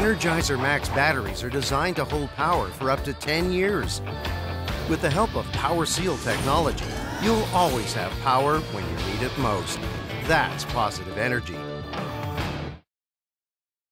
Energizer Max batteries are designed to hold power for up to 10 years. With the help of Power Seal technology, you'll always have power when you need it most. That's positive energy.